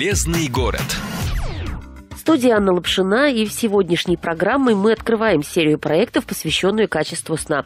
Железный город студии Анна Лапшина, и в сегодняшней программе мы открываем серию проектов, посвященную качеству сна.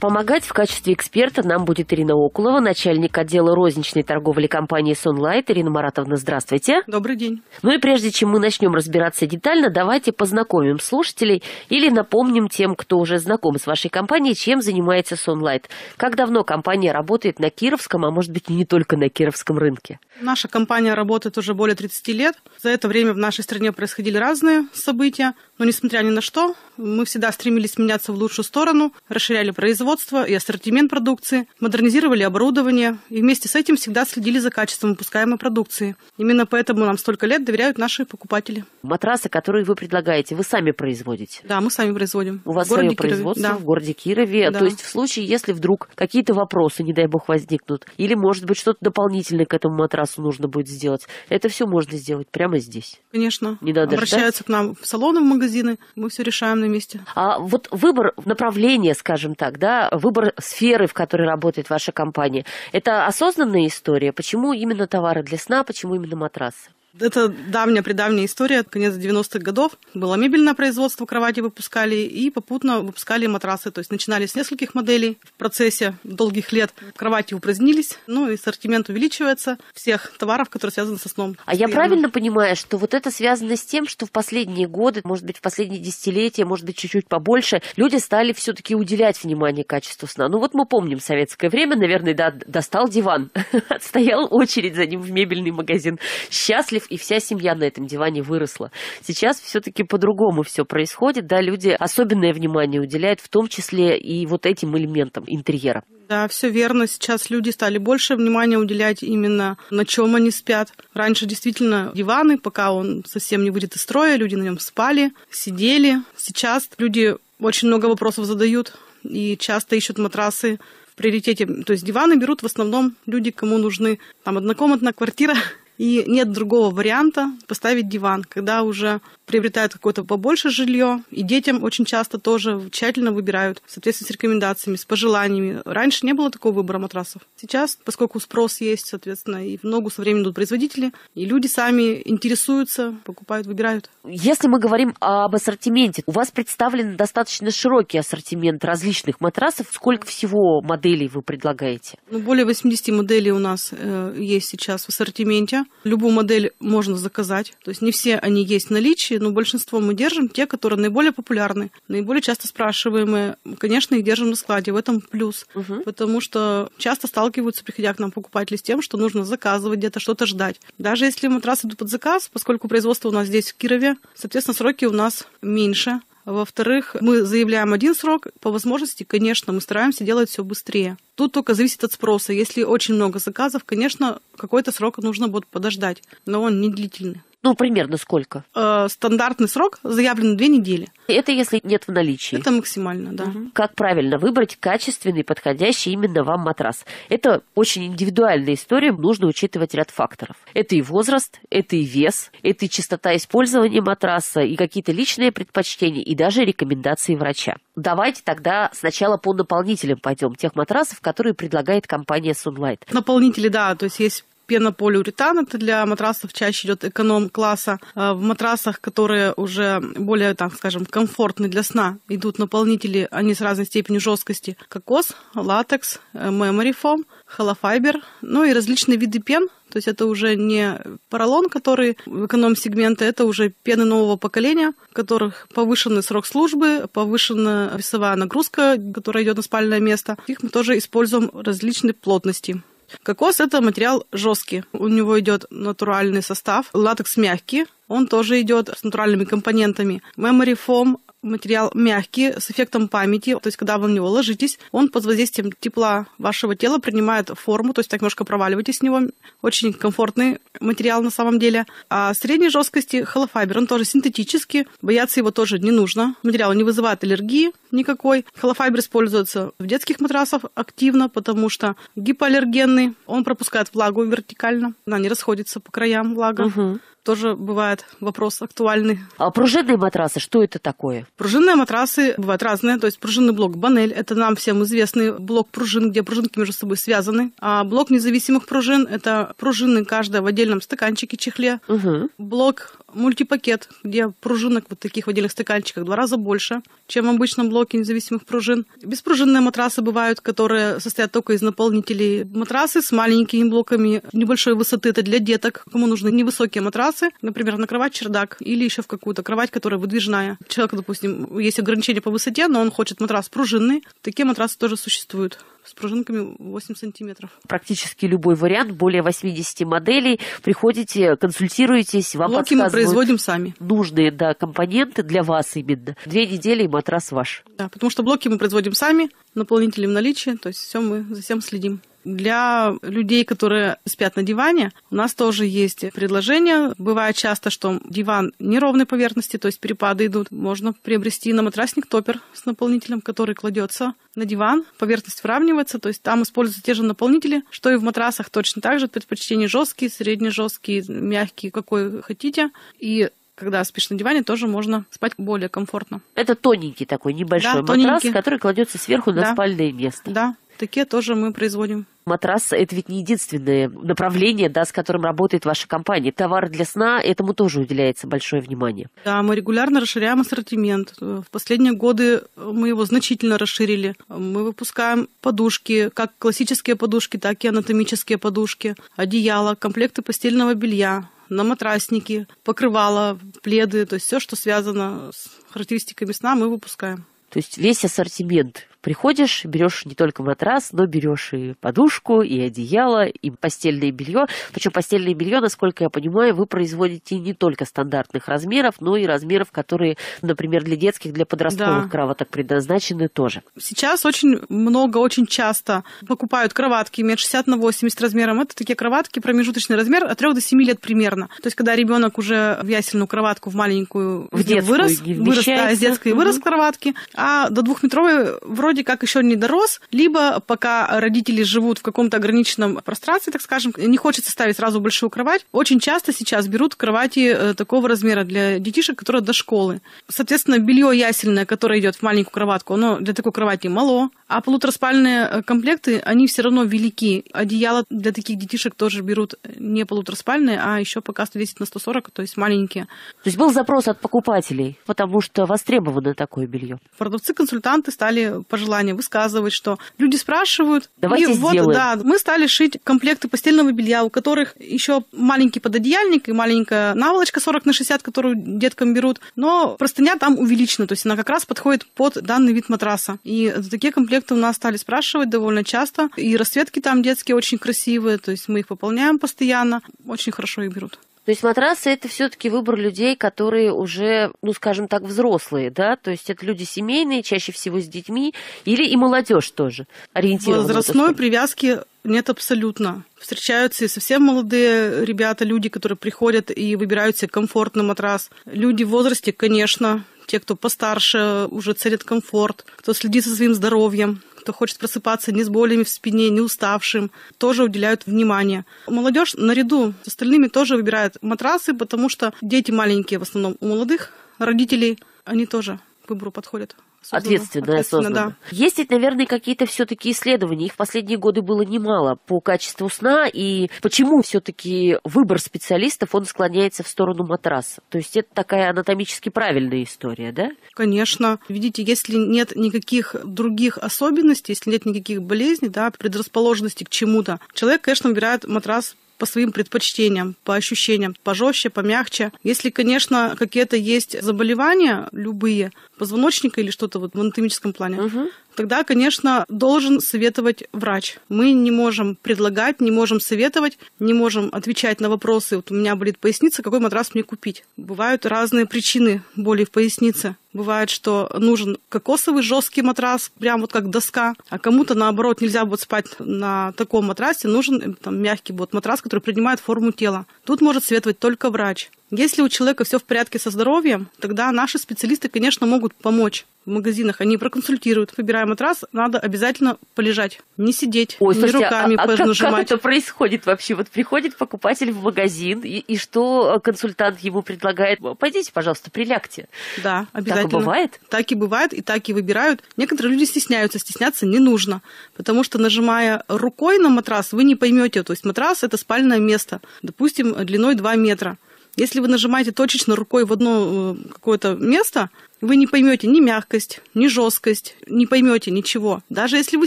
Помогать в качестве эксперта нам будет Ирина Окулова, начальник отдела розничной торговли компании Sunlight. Ирина Маратовна, здравствуйте. Добрый день. Ну и прежде чем мы начнем разбираться детально, давайте познакомим слушателей или напомним тем, кто уже знаком с вашей компанией, чем занимается Sunlight. Как давно компания работает на Кировском, а может быть и не только на Кировском рынке? Наша компания работает уже более 30 лет. За это время в нашей стране происходило происходили разные события, но несмотря ни на что, мы всегда стремились меняться в лучшую сторону, расширяли производство и ассортимент продукции, модернизировали оборудование и вместе с этим всегда следили за качеством выпускаемой продукции. Именно поэтому нам столько лет доверяют наши покупатели. Матрасы, которые вы предлагаете, вы сами производите? Да, мы сами производим. У вас свое Кирове. производство да. в городе Кирове. Да. То есть в случае, если вдруг какие-то вопросы, не дай бог, возникнут, или, может быть, что-то дополнительное к этому матрасу нужно будет сделать, это все можно сделать прямо здесь? Конечно. Не надо Обращаются ждать? к нам в салоны, в магазины, мы все решаем на месте. А вот выбор направления, скажем так, да, выбор сферы, в которой работает ваша компания, это осознанная история? Почему именно товары для сна, почему именно матрасы? Это давняя-предавняя история, конец 90-х годов. Было мебельное производство, кровати выпускали и попутно выпускали матрасы. То есть начинали с нескольких моделей в процессе долгих лет. Кровати упразднились, ну и ассортимент увеличивается всех товаров, которые связаны со сном. А я правильно понимаю, что вот это связано с тем, что в последние годы, может быть, в последние десятилетия, может быть, чуть-чуть побольше, люди стали все-таки уделять внимание качеству сна. Ну вот мы помним советское время, наверное, да, достал диван, стоял очередь за ним в мебельный магазин. Счастлив и вся семья на этом диване выросла. Сейчас все-таки по-другому все происходит, да, люди особенное внимание уделяют, в том числе и вот этим элементам интерьера. Да, все верно. Сейчас люди стали больше внимания уделять именно на чем они спят. Раньше действительно диваны, пока он совсем не выйдет из строя, люди на нем спали, сидели. Сейчас люди очень много вопросов задают и часто ищут матрасы в приоритете. То есть диваны берут в основном люди, кому нужны там однокомнатная квартира и нет другого варианта поставить диван, когда уже приобретают какое-то побольше жилье, и детям очень часто тоже тщательно выбирают в соответствии с рекомендациями, с пожеланиями. Раньше не было такого выбора матрасов. Сейчас, поскольку спрос есть, соответственно, и в ногу со временем идут производители, и люди сами интересуются, покупают, выбирают. Если мы говорим об ассортименте, у вас представлен достаточно широкий ассортимент различных матрасов. Сколько всего моделей вы предлагаете? Ну, более 80 моделей у нас э, есть сейчас в ассортименте. Любую модель можно заказать. То есть не все они есть в наличии, но большинство мы держим те, которые наиболее популярны, наиболее часто спрашиваемые. Конечно, их держим на складе, в этом плюс. Угу. Потому что часто сталкиваются, приходя к нам покупатели, с тем, что нужно заказывать где-то, что-то ждать. Даже если матрасы идут под заказ, поскольку производство у нас здесь в Кирове, соответственно, сроки у нас меньше. Во-вторых, мы заявляем один срок. По возможности, конечно, мы стараемся делать все быстрее. Тут только зависит от спроса. Если очень много заказов, конечно, какой-то срок нужно будет подождать, но он не длительный. Ну, примерно сколько? Э, стандартный срок заявлен две недели. Это если нет в наличии? Это максимально, да. Угу. Как правильно выбрать качественный, подходящий именно вам матрас? Это очень индивидуальная история, нужно учитывать ряд факторов. Это и возраст, это и вес, это и частота использования матраса, и какие-то личные предпочтения, и даже рекомендации врача. Давайте тогда сначала по наполнителям пойдем, тех матрасов, которые предлагает компания Sunlight. Наполнители, да, то есть есть пенополиуретан, это для матрасов чаще идет эконом-класса. А в матрасах, которые уже более, так скажем, комфортны для сна, идут наполнители, они с разной степенью жесткости. Кокос, латекс, memory foam, холофайбер, ну и различные виды пен, то есть это уже не поролон, который в эконом-сегменте, это уже пены нового поколения, у которых повышенный срок службы, повышенная весовая нагрузка, которая идет на спальное место. Их мы тоже используем различной плотности. Кокос это материал жесткий. У него идет натуральный состав. Латекс мягкий. Он тоже идет с натуральными компонентами. Memory foam материал мягкий, с эффектом памяти. То есть, когда вы в него ложитесь, он под воздействием тепла вашего тела принимает форму, то есть так немножко проваливаетесь с него. Очень комфортный материал на самом деле. А средней жесткости холофайбер, он тоже синтетический, бояться его тоже не нужно. Материал не вызывает аллергии никакой. Холофайбер используется в детских матрасах активно, потому что гипоаллергенный, он пропускает влагу вертикально, она не расходится по краям влага. Угу тоже бывает вопрос актуальный. А пружинные матрасы, что это такое? Пружинные матрасы бывают разные, то есть пружинный блок Банель, это нам всем известный блок пружин, где пружинки между собой связаны. А блок независимых пружин, это пружины каждая в отдельном стаканчике, чехле. Угу. Блок мультипакет, где пружинок вот таких в отдельных стаканчиках два раза больше, чем в обычном блоке независимых пружин. Беспружинные матрасы бывают, которые состоят только из наполнителей. Матрасы с маленькими блоками небольшой высоты, это для деток, кому нужны невысокие матрасы, например, на кровать чердак или еще в какую-то кровать, которая выдвижная. Человек, допустим, есть ограничения по высоте, но он хочет матрас пружинный. Такие матрасы тоже существуют с пружинками 8 сантиметров. Практически любой вариант, более 80 моделей. Приходите, консультируетесь, вам Блоки мы производим сами. нужные да, компоненты для вас именно. Две недели и матрас ваш. Да, потому что блоки мы производим сами, наполнители в наличии, то есть все мы за всем следим. Для людей, которые спят на диване, у нас тоже есть предложение. Бывает часто, что диван неровной поверхности, то есть перепады идут. Можно приобрести на матрасник топер с наполнителем, который кладется на диван, поверхность выравнивается, то есть там используются те же наполнители, что и в матрасах точно так же. Предпочтение жесткие, средне-жесткие, мягкие, какой хотите. И когда спишь на диване, тоже можно спать более комфортно. Это тоненький такой небольшой да, матрас, тоненький. который кладется сверху на да. спальное место. Да, такие тоже мы производим. Матрас – это ведь не единственное направление, да, с которым работает ваша компания. Товары для сна – этому тоже уделяется большое внимание. Да, мы регулярно расширяем ассортимент. В последние годы мы его значительно расширили. Мы выпускаем подушки, как классические подушки, так и анатомические подушки, одеяла, комплекты постельного белья, на матрасники, покрывала, пледы, то есть все, что связано с характеристиками сна, мы выпускаем. То есть весь ассортимент приходишь, берешь не только матрас, но берешь и подушку, и одеяло, и постельное белье. Причем постельное белье, насколько я понимаю, вы производите не только стандартных размеров, но и размеров, которые, например, для детских, для подростковых да. кроваток предназначены тоже. Сейчас очень много, очень часто покупают кроватки метр шестьдесят на 80 размером. Это такие кроватки, промежуточный размер от 3 до 7 лет примерно. То есть, когда ребенок уже в ясельную кроватку, в маленькую в детскую вырос, вырос да, из детской угу. вырос кроватки, а до двухметровой вроде вроде как еще не дорос, либо пока родители живут в каком-то ограниченном пространстве, так скажем, не хочется ставить сразу большую кровать. Очень часто сейчас берут кровати э, такого размера для детишек, которые до школы. Соответственно, белье ясельное, которое идет в маленькую кроватку, оно для такой кровати мало, а полутораспальные э, комплекты, они все равно велики. Одеяло для таких детишек тоже берут не полутораспальные, а еще пока 110 на 140, то есть маленькие. То есть был запрос от покупателей, потому что востребовано такое белье. Продавцы-консультанты стали пожалуйста желание высказывать, что люди спрашивают. Давайте и сделаем. вот, да, мы стали шить комплекты постельного белья, у которых еще маленький пододеяльник и маленькая наволочка 40 на 60, которую деткам берут, но простыня там увеличена, то есть она как раз подходит под данный вид матраса. И такие комплекты у нас стали спрашивать довольно часто, и расцветки там детские очень красивые, то есть мы их пополняем постоянно, очень хорошо их берут. То есть матрасы это все-таки выбор людей, которые уже, ну, скажем так, взрослые, да? То есть это люди семейные, чаще всего с детьми, или и молодежь тоже ориентирована. Возрастной привязки нет абсолютно. Встречаются и совсем молодые ребята, люди, которые приходят и выбирают себе комфортный матрас. Люди в возрасте, конечно, те, кто постарше, уже ценят комфорт, кто следит за своим здоровьем кто хочет просыпаться не с болями в спине, не уставшим, тоже уделяют внимание. Молодежь наряду с остальными тоже выбирает матрасы, потому что дети маленькие в основном у молодых родителей, они тоже к выбору подходят. Ответственно, осознанно. Да. Есть ведь, наверное, какие-то все-таки исследования. Их в последние годы было немало по качеству сна. И почему все-таки выбор специалистов, он склоняется в сторону матраса? То есть это такая анатомически правильная история, да? Конечно. Видите, если нет никаких других особенностей, если нет никаких болезней, да, предрасположенности к чему-то, человек, конечно, выбирает матрас по своим предпочтениям, по ощущениям, пожестче, помягче. Если, конечно, какие-то есть заболевания, любые, позвоночника или что-то вот в анатомическом плане, угу. тогда, конечно, должен советовать врач. Мы не можем предлагать, не можем советовать, не можем отвечать на вопросы. Вот у меня болит поясница, какой матрас мне купить? Бывают разные причины боли в пояснице. Бывает, что нужен кокосовый жесткий матрас, прям вот как доска, а кому-то наоборот нельзя будет спать на таком матрасе, нужен там, мягкий вот матрас, который принимает форму тела. Тут может советовать только врач. Если у человека все в порядке со здоровьем, тогда наши специалисты, конечно, могут помочь в магазинах, они проконсультируют. Выбираем матрас, надо обязательно полежать, не сидеть, Ой, не слушайте, руками а, а как, как это происходит вообще? Вот приходит покупатель в магазин, и, и что консультант ему предлагает? Пойдите, пожалуйста, прилягте. Да, обязательно. Так и бывает? Так и бывает, и так и выбирают. Некоторые люди стесняются, стесняться не нужно, потому что нажимая рукой на матрас, вы не поймете. То есть матрас – это спальное место, допустим, длиной 2 метра. Если вы нажимаете точечно рукой в одно э, какое-то место, вы не поймете ни мягкость, ни жесткость, не поймете ничего. Даже если вы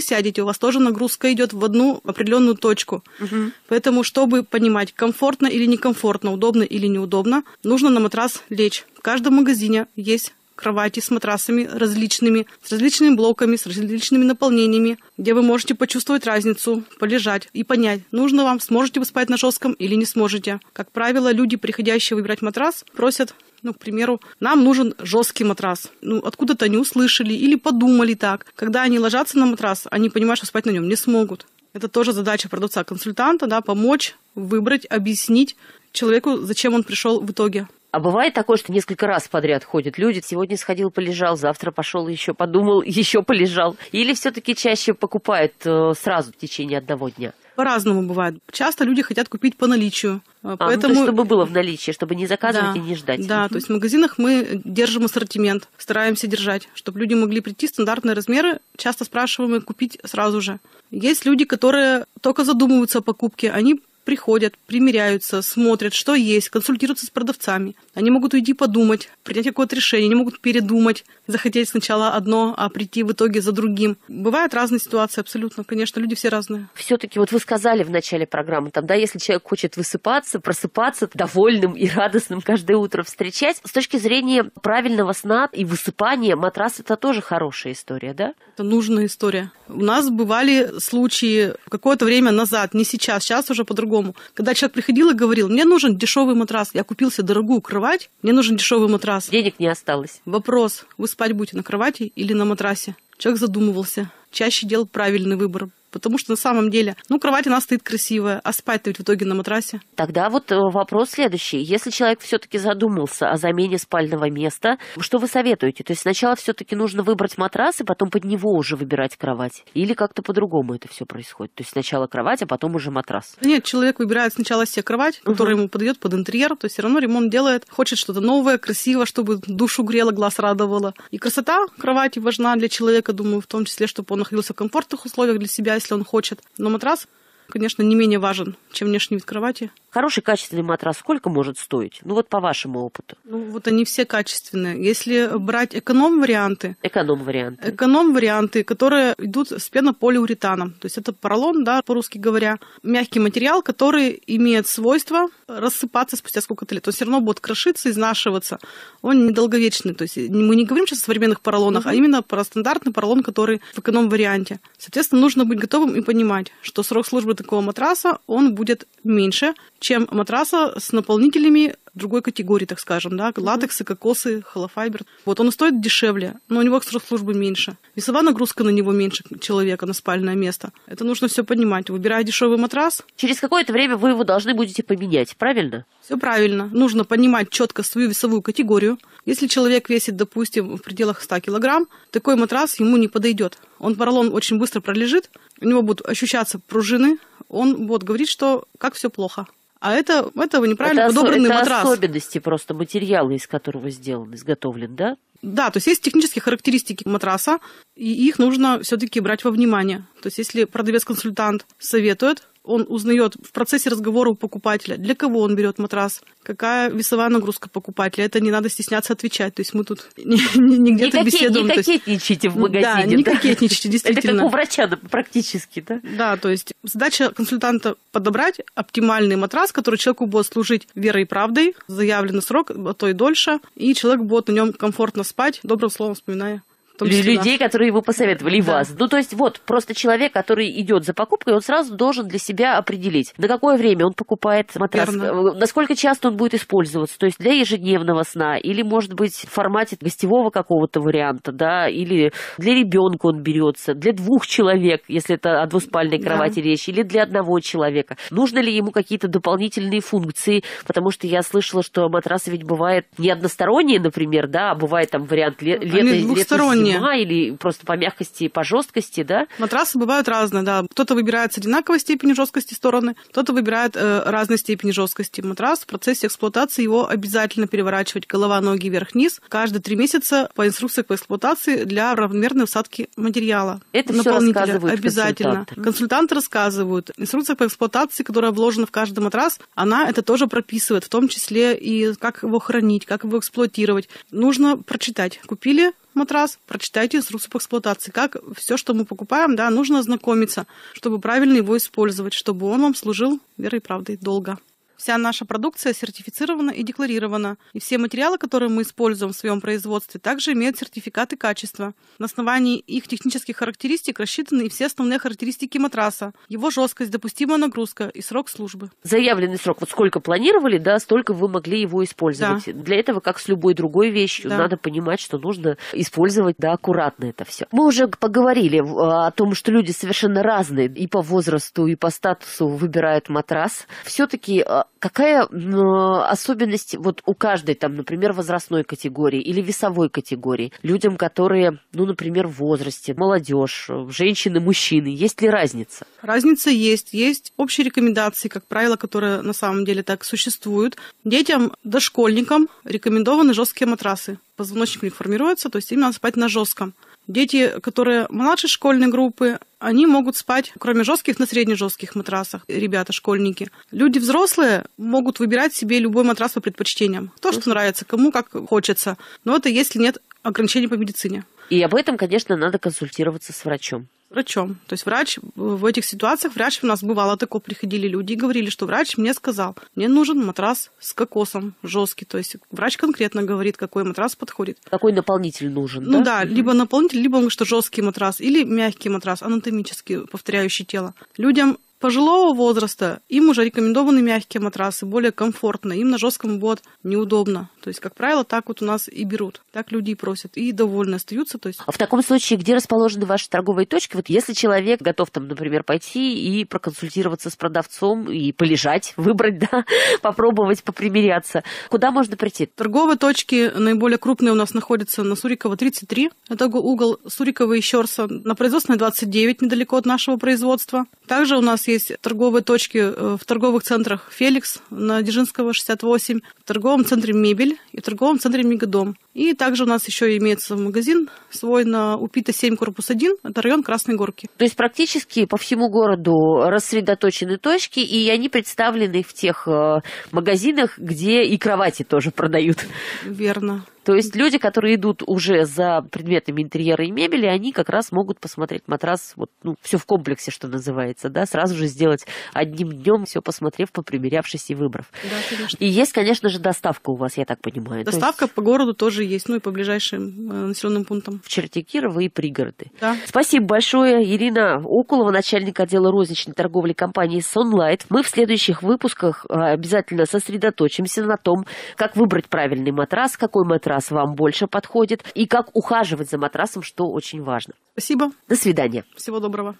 сядете, у вас тоже нагрузка идет в одну определенную точку. Угу. Поэтому, чтобы понимать, комфортно или некомфортно, удобно или неудобно, нужно на матрас лечь. В каждом магазине есть кровати с матрасами различными, с различными блоками, с различными наполнениями, где вы можете почувствовать разницу, полежать и понять, нужно вам, сможете вы спать на жестком или не сможете. Как правило, люди, приходящие выбирать матрас, просят ну, к примеру, нам нужен жесткий матрас. Ну, откуда-то они услышали или подумали так. Когда они ложатся на матрас, они понимают, что спать на нем не смогут. Это тоже задача продавца-консультанта, да, помочь, выбрать, объяснить человеку, зачем он пришел в итоге. А бывает такое, что несколько раз подряд ходят люди. Сегодня сходил, полежал, завтра пошел еще подумал, еще полежал. Или все-таки чаще покупают э, сразу в течение одного дня? По-разному бывает. Часто люди хотят купить по наличию. А, Поэтому... ну, есть, чтобы было в наличии, чтобы не заказывать да, и не ждать. Да, то есть в магазинах мы держим ассортимент, стараемся держать, чтобы люди могли прийти, стандартные размеры, часто спрашиваем и купить сразу же. Есть люди, которые только задумываются о покупке, они приходят, примеряются, смотрят, что есть, консультируются с продавцами. Они могут уйти подумать, принять какое-то решение, они могут передумать, захотеть сначала одно, а прийти в итоге за другим. Бывают разные ситуации абсолютно, конечно, люди все разные. Все-таки вот вы сказали в начале программы, там, да, если человек хочет высыпаться, просыпаться довольным и радостным каждое утро встречать, с точки зрения правильного сна и высыпания, матрас это тоже хорошая история, да? Это нужная история. У нас бывали случаи какое-то время назад, не сейчас, сейчас уже по-другому. Когда человек приходил и говорил, мне нужен дешевый матрас, я купил себе дорогую кровать, мне нужен дешевый матрас. Денег не осталось. Вопрос, вы спать будете на кровати или на матрасе? Человек задумывался, чаще делал правильный выбор, Потому что на самом деле, ну, кровать у нас стоит красивая, а спать-то ведь в итоге на матрасе. Тогда вот э, вопрос следующий. Если человек все-таки задумался о замене спального места, что вы советуете? То есть сначала все-таки нужно выбрать матрас, и потом под него уже выбирать кровать? Или как-то по-другому это все происходит? То есть сначала кровать, а потом уже матрас? Нет, человек выбирает сначала себе кровать, которая угу. ему подойдет под интерьер, то есть все равно ремонт делает, хочет что-то новое, красиво, чтобы душу грело, глаз радовало. И красота кровати важна для человека, думаю, в том числе, чтобы он находился в комфортных условиях для себя, если он хочет. Но матрас, конечно, не менее важен, чем внешний вид кровати. Хороший качественный матрас сколько может стоить? Ну вот по вашему опыту. Ну вот они все качественные. Если брать эконом-варианты. Эконом-варианты. Эконом-варианты, которые идут с пенополиуретаном. То есть это поролон, да, по-русски говоря. Мягкий материал, который имеет свойство рассыпаться спустя сколько-то лет. Есть все равно будет крошиться, изнашиваться. Он недолговечный. То есть мы не говорим сейчас о современных поролонах, mm-hmm. а именно про стандартный поролон, который в эконом-варианте. Соответственно, нужно быть готовым и понимать, что срок службы такого матраса, он будет меньше, чем матраса с наполнителями другой категории, так скажем, да, латексы, кокосы, холофайбер. Вот он стоит дешевле, но у него срок службы меньше. Весовая нагрузка на него меньше человека, на спальное место. Это нужно все понимать. Выбирая дешевый матрас. Через какое-то время вы его должны будете поменять, правильно? Все правильно. Нужно понимать четко свою весовую категорию. Если человек весит, допустим, в пределах 100 килограмм, такой матрас ему не подойдет. Он поролон очень быстро пролежит, у него будут ощущаться пружины, он будет говорить, что как все плохо. А это, это неправильно это подобранный это матрас. особенности просто материала, из которого сделан, изготовлен, да? Да, то есть есть технические характеристики матраса, и их нужно все-таки брать во внимание. То есть если продавец-консультант советует, он узнает в процессе разговора у покупателя, для кого он берет матрас, какая весовая нагрузка покупателя. Это не надо стесняться отвечать. То есть мы тут не, не, не где-то беседуем. Не кокетничайте в магазине. Да, не кокетничайте, действительно. Это как у врача практически, да? Да, то есть задача консультанта подобрать оптимальный матрас, который человеку будет служить верой и правдой, заявленный срок, а то и дольше, и человек будет на нем комфортно спать, добрым словом вспоминая людей, которые ему посоветовали, и да. вас. Ну, то есть, вот, просто человек, который идет за покупкой, он сразу должен для себя определить, на какое время он покупает матрас, Верно. э, насколько часто он будет использоваться, то есть для ежедневного сна, или, может быть, в формате гостевого какого-то варианта, да, или для ребенка он берется, для двух человек, если это о двуспальной Да. кровати речь, или для одного человека. Нужно ли ему какие-то дополнительные функции, потому что я слышала, что матрасы ведь бывают не односторонние, например, да, а бывает там вариант ле- лето, лето. Зима, или просто по мягкости и по жесткости, да? Матрасы бывают разные, да. Кто-то выбирает с одинаковой степени жесткости стороны, кто-то выбирает э, разной степени жесткости. Матрас в процессе эксплуатации его обязательно переворачивать голова, ноги вверх-вниз каждые три месяца по инструкции по эксплуатации для равномерной усадки материала. Это Наполнителя. рассказывают обязательно. консультанты. Консультанты рассказывают. Инструкция по эксплуатации, которая вложена в каждый матрас, она это тоже прописывает, в том числе и как его хранить, как его эксплуатировать. Нужно прочитать. Купили матрас, прочитайте инструкцию по эксплуатации. Как все, что мы покупаем, да, нужно ознакомиться, чтобы правильно его использовать, чтобы он вам служил верой и правдой долго. Вся наша продукция сертифицирована и декларирована. И все материалы, которые мы используем в своем производстве, также имеют сертификаты качества. На основании их технических характеристик рассчитаны и все основные характеристики матраса, его жесткость, допустимая нагрузка и срок службы. Заявленный срок, вот сколько планировали, да, столько вы могли его использовать. Для этого, как с любой другой вещью, Да. надо понимать, что нужно использовать, да, аккуратно это все. Мы уже поговорили э, о том, что люди совершенно разные и по возрасту, и по статусу выбирают матрас. Все-таки какая м, особенность вот у каждой, там, например, возрастной категории или весовой категории? Людям, которые, ну, например, в возрасте, молодежь, женщины, мужчины, есть ли разница? Разница есть. Есть общие рекомендации, как правило, которые на самом деле так существуют. Детям, дошкольникам рекомендованы жесткие матрасы. Позвоночник у них формируется, то есть им надо спать на жестком. Дети, которые младшей школьной группы, они могут спать, кроме жестких, на средне-жестких матрасах, ребята, школьники. Люди взрослые могут выбирать себе любой матрас по предпочтениям. То, что нравится, кому как хочется. Но это если нет ограничений по медицине. И об этом, конечно, надо консультироваться с врачом. Врачом. То есть врач в этих ситуациях, врач у нас бывало такое, приходили люди и говорили, что врач мне сказал, мне нужен матрас с кокосом жесткий. То есть врач конкретно говорит, какой матрас подходит. Какой наполнитель нужен, Ну да? да, либо наполнитель, либо он говорит, что жесткий матрас, или мягкий матрас, анатомически повторяющий тело. Людям пожилого возраста им уже рекомендованы мягкие матрасы, более комфортно. Им на жестком будет неудобно. То есть, как правило, так вот у нас и берут. Так люди и просят. И довольны остаются. То есть... А в таком случае, где расположены ваши торговые точки? Вот если человек готов там, например, пойти и проконсультироваться с продавцом и полежать, выбрать, да, попробовать, попримеряться, куда можно прийти? Торговые точки наиболее крупные у нас находятся на Сурикова 33. Это угол Сурикова и Щерса. На производственной 29, недалеко от нашего производства. Также у нас есть торговые точки э, в торговых центрах «Феликс» на Дзержинского 68, в торговом центре «Мебель» и в торговом центре «Мегадом». И также у нас еще имеется магазин свой на Упита 7, корпус 1. Это район Красной Горки. То есть практически по всему городу рассредоточены точки, и они представлены в тех э, магазинах, где и кровати тоже продают. Верно. То есть люди, которые идут уже за предметами интерьера и мебели, они как раз могут посмотреть матрас, вот, ну, все в комплексе, что называется, да, сразу же сделать одним днем, все посмотрев, попримерявшись и выбрав. Да, конечно. И есть, конечно же, доставка у вас, я так понимаю. Доставка есть по городу тоже есть, ну и по ближайшим э, населенным пунктам. в черте Кирова и пригороды. Да. Спасибо большое, Ирина Окулова, начальник отдела розничной торговли компании Sunlight. Мы в следующих выпусках э, обязательно сосредоточимся на том, как выбрать правильный матрас, какой матрас вам больше подходит и как ухаживать за матрасом, что очень важно. Спасибо. До свидания. Всего доброго.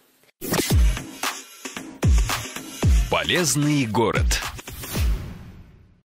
Полезный город.